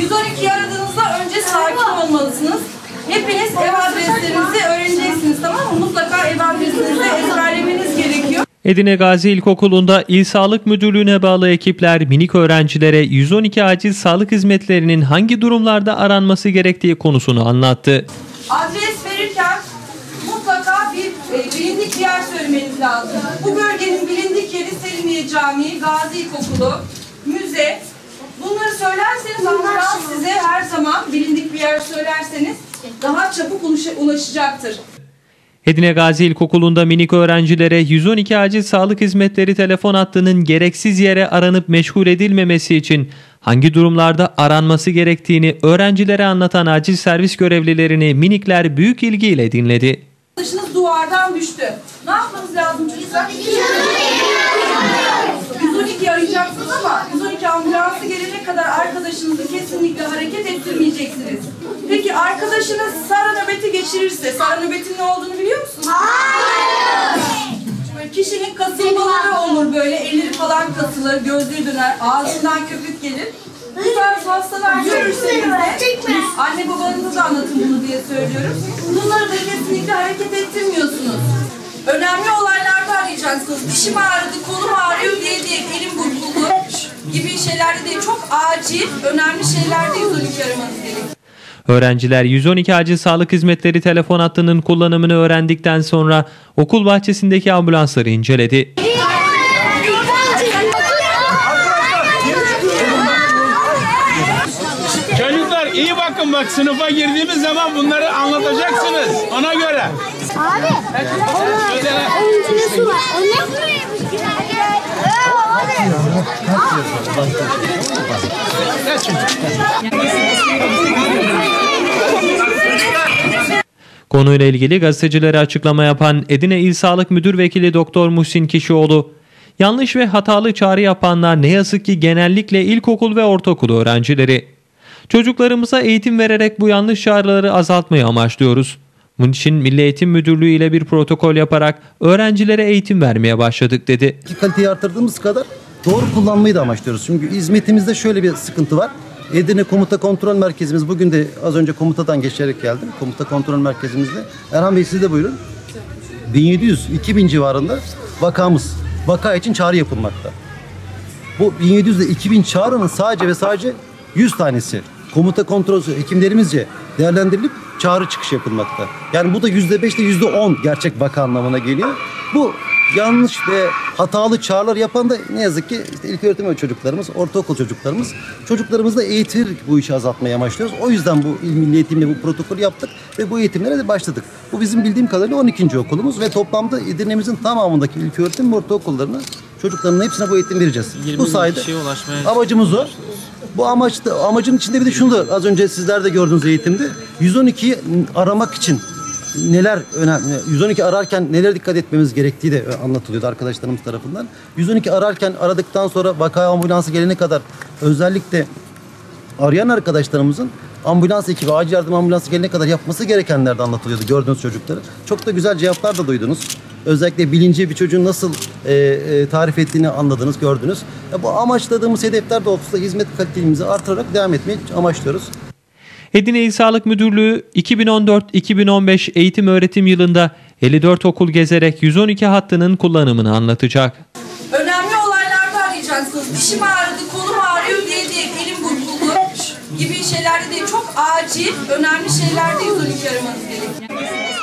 112'yi aradığınızda önce sakin olmalısınız. Hepiniz ev adreslerinizi öğreneceksiniz tamam mı? Mutlaka ev adresinizi ezberlemeniz gerekiyor. Edirne Gazi İlkokulu'nda İl Sağlık Müdürlüğü'ne bağlı ekipler minik öğrencilere 112 acil sağlık hizmetlerinin hangi durumlarda aranması gerektiği konusunu anlattı. Adres verirken mutlaka bir e, bilindik yer söylemeniz lazım. Bu bölgenin bilindik yeri Selimiye Camii, Gazi İlkokulu, müze. Bunları söylerseniz ambulans size her zaman bilindik bir yer söylerseniz daha çabuk ulaşa- ulaşacaktır. Edirne Gazi İlkokulu'nda minik öğrencilere 112 acil sağlık hizmetleri telefon hattının gereksiz yere aranıp meşgul edilmemesi için hangi durumlarda aranması gerektiğini öğrencilere anlatan acil servis görevlilerini minikler büyük ilgiyle dinledi. Arkadaşınız duvardan düştü. Ne yapmanız lazım çocuklar? 112 arayacaksınız ama 112 ambulansı kadar arkadaşınızı kesinlikle hareket ettirmeyeceksiniz. Peki arkadaşınız Sara nöbeti geçirirse, Sara nöbetinin ne olduğunu biliyor musunuz? Hayır. Böyle kişinin kasılmaları olur böyle, elleri falan kasılır, gözleri döner, ağzından köpük gelir. Bu tarz hastalar görürseniz de anne babanıza da anlatın bunu diye söylüyorum. Bunları da kesinlikle hareket ettirmiyorsunuz. Önemli olaylarda arayacaksınız. Dişim ağrıdı, kolum ağrıyor diye gibi şeylerde değil. Çok acil, önemli şeylerde 112 aramanız gerekiyor. Öğrenciler 112 acil sağlık hizmetleri telefon hattının kullanımını öğrendikten sonra okul bahçesindeki ambulansları inceledi. Çocuklar iyi bakın bak sınıfa girdiğimiz zaman bunları anlatacaksınız. Ona göre. Abi. Söyle. Onun içinde su var. O ne? Konuyla ilgili gazetecilere açıklama yapan Edirne İl Sağlık Müdür Vekili Doktor Muhsin Kişioğlu, yanlış ve hatalı çağrı yapanlar ne yazık ki genellikle ilkokul ve ortaokul öğrencileri. Çocuklarımıza eğitim vererek bu yanlış çağrıları azaltmayı amaçlıyoruz. Bunun için Milli Eğitim Müdürlüğü ile bir protokol yaparak öğrencilere eğitim vermeye başladık dedi. Kaliteyi artırdığımız kadar doğru kullanmayı da amaçlıyoruz. Çünkü hizmetimizde şöyle bir sıkıntı var. Edirne Komuta Kontrol Merkezimiz bugün de az önce komutadan geçerek geldim. Komuta Kontrol Merkezimizde. Erhan Bey siz de buyurun. 1700-2000 civarında vakamız. Vaka için çağrı yapılmakta. Bu 1700 ile 2000 çağrının sadece ve sadece 100 tanesi komuta kontrol hekimlerimizce değerlendirilip çağrı çıkış yapılmakta. Yani bu da %5 ile %10 gerçek vaka anlamına geliyor. Bu yanlış ve hatalı çağrılar yapan da ne yazık ki işte ilk öğretim çocuklarımız, ortaokul çocuklarımız. Çocuklarımızı da eğitirek bu işi azaltmaya amaçlıyoruz. O yüzden bu il milli eğitimle bu protokolü yaptık ve bu eğitimlere de başladık. Bu bizim bildiğim kadarıyla 12. okulumuz ve toplamda Edirne'mizin tamamındaki ilk öğretim ve ortaokullarına çocukların hepsine bu eğitim vereceğiz. Bu sayede amacımız o. Bu amaçta amacın içinde bir de şunu da az önce sizler de gördünüz eğitimde. 112'yi aramak için neler önemli 112 ararken neler dikkat etmemiz gerektiği de anlatılıyordu arkadaşlarımız tarafından. 112 ararken aradıktan sonra vaka ambulansı gelene kadar özellikle arayan arkadaşlarımızın ambulans ekibi, acil yardım ambulansı gelene kadar yapması gerekenler de anlatılıyordu gördüğünüz çocukları. Çok da güzel cevaplar da duydunuz. Özellikle bilinci bir çocuğun nasıl e, e, tarif ettiğini anladınız, gördünüz. Ya bu amaçladığımız hedefler doğrultusunda hizmet kalitemizi artırarak devam etmeyi amaçlıyoruz. Edirne İl Sağlık Müdürlüğü 2014-2015 eğitim öğretim yılında 54 okul gezerek 112 hattının kullanımını anlatacak. Önemli olaylarda arayacaksınız. Dişim ağrıdı, kolum ağrıyor diye diye elim burkuldu gibi şeylerde değil. Çok acil, önemli şeylerde 112 aramanız gerekiyor.